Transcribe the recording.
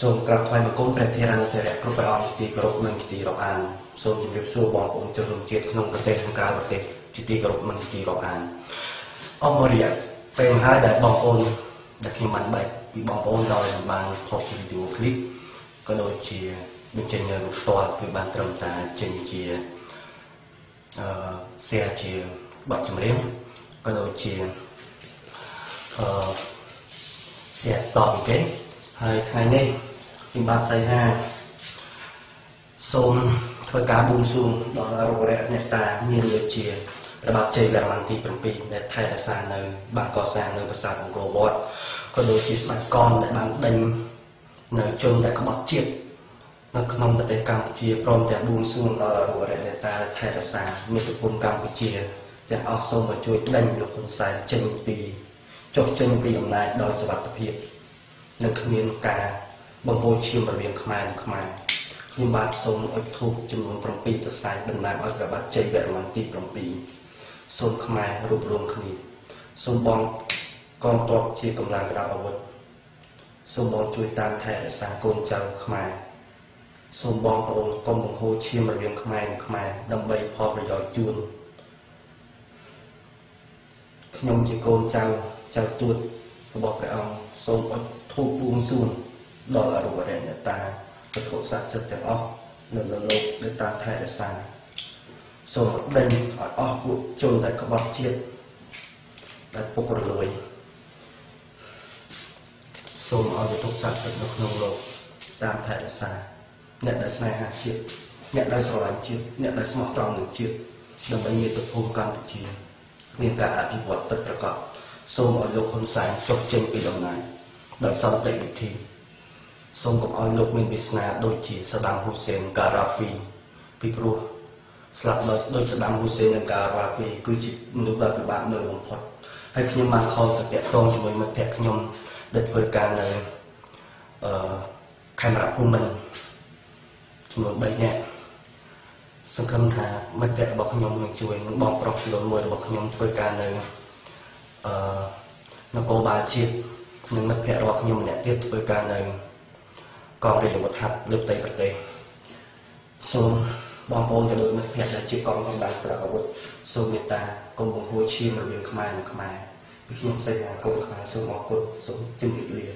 សូមក្រាបថ្វាយបង្គំព្រះធេរានុធេរៈគ្រប់ព្រះអង្គទីគោរពនិងទីរាប់អានសូមជម្រាបសួរបងប្អូនជនរួមជាតិក្នុងប្រទេសនិងក្រៅប្រទេសជាទីគោរពនិងទីរាប់អានអមរិយពេលហើយដែលបងប្អូនដែលខ្ញុំបានបែកពីបងប្អូនដោយបានផុសវីដេអូឃ្លីបក៏ដូចជាបញ្ចេញរូបផ្ទាល់គឺបានត្រឹមតែចេញជាអឺ share ជាបទចម្រៀងក៏ដូចជាអឺ share តបពីគេហើយថ្ងៃនេះ ខ្ញុំបាទសៃហាសូមធ្វើការបួងសួងដល់រករៈអ្នកតាមានដូចជាព្រះបាទជ័យវរ្ម័នទី7ដែលថែរក្សានៅ បានកសាងនៅប្រាសាទអង្គរវត្តក៏ដូចជាស្ដេចកនដែលបានដេញនៅជនដែលក្បត់ជាតិនៅក្នុងប្រទេសកម្ពុជាព្រមទាំងបួងសួងដល់រករៈអ្នកតាថែរក្សាមាតុភូមិកម្ពុជាទាំងអស់សូមមកជួយដេញលោកហ៊ុនសែនចេញពីចុះចេញពីអំណាចដោយសវត្ថិភាពនិងគ្មានការ បង្ហូរឈាមរវាងខ្មែរនិងខ្មែរខ្ញុំបាទសូមអុជធូបចំនួន7សរសៃតំណាងឲ្យព្រះបាទជ័យវរ្ម័នទី7សូមខ្មែររួបរวมគ្នាសូមបងកងទ័ពជាកម្លាំងក្តាប់អាវុធសូមបងជួយតាមថែរក្សាកូនចៅខ្មែរសូមបងប្អូនកុំបង្ហូរឈាមរវាងខ្មែរនិងខ្មែរដើម្បីផលប្រយោជន៍ជូនខ្ញុំជាកូនចៅចៅទួតរបស់ព្រះអង្គសូមអុជធូបពួងសួង ដល់អរុវរណតាពុទ្ធស័ក្តិសិទ្ធិទាំងអស់នៅលើលោកដែលតាមថែរក្សាសូមដេញឲ្យអស់ពួកជនដែលក្បត់ជាតិដែលពុករលួយសូមឲ្យពុទ្ធស័ក្តិសិទ្ធិនៅក្នុងលោកតាមថែរក្សាអ្នកដែលស្នេហាជាតិអ្នកដែលស្រឡាញ់ជាតិអ្នកដែលស្មោះត្រង់នឹងជាតិដើម្បីមាតុភូមិកម្ពុជាមានការអភិវឌ្ឍពិតប្រាកដសូមឲ្យលោកហ៊ុនសែនចុះចេញពីតំណែងដោយសន្តិវិធី សូមកុំឲ្យលោកមានវាសនាដូចជាសាដាមហ៊ូសេនការ៉ាហ្វីពីព្រោះស្លាប់ដោយដូចសាដាមហ៊ូសេននិងការ៉ាហ្វីគឺជាមនុស្សដែលពិបាកនៅបំផុតហើយខ្ញុំបានខលទៅតាក់ទងជាមួយមិត្តភក្តិខ្ញុំដែលធ្វើការនៅអឺខេមរៈភូមិន្ទចំនួន3នាក់សង្ឃឹមថាមិត្តភក្តិរបស់ខ្ញុំនឹងជួយនឹងបងប្រុសចំនួន1របស់ខ្ញុំធ្វើការនៅអឺនគរបាលជាតិនិងមិត្តភ័ក្តិរបស់ខ្ញុំម្នាក់ទៀតធ្វើការនៅ កងរាជវត្ថុលើផ្ទៃប្រទេសសូមបងប្អូនក៏ដូចមិត្តភ័ក្តិដែលជាកងកម្លាំងប្រដាប់អាវុធសូមមេត្តាកុំបង្ហួចឈាមរវាងខ្មែរនិងខ្មែរពីខ្ញុំសេចក្ដីកូនខ្មែរសូមអរគុណសូមជម្រាបលា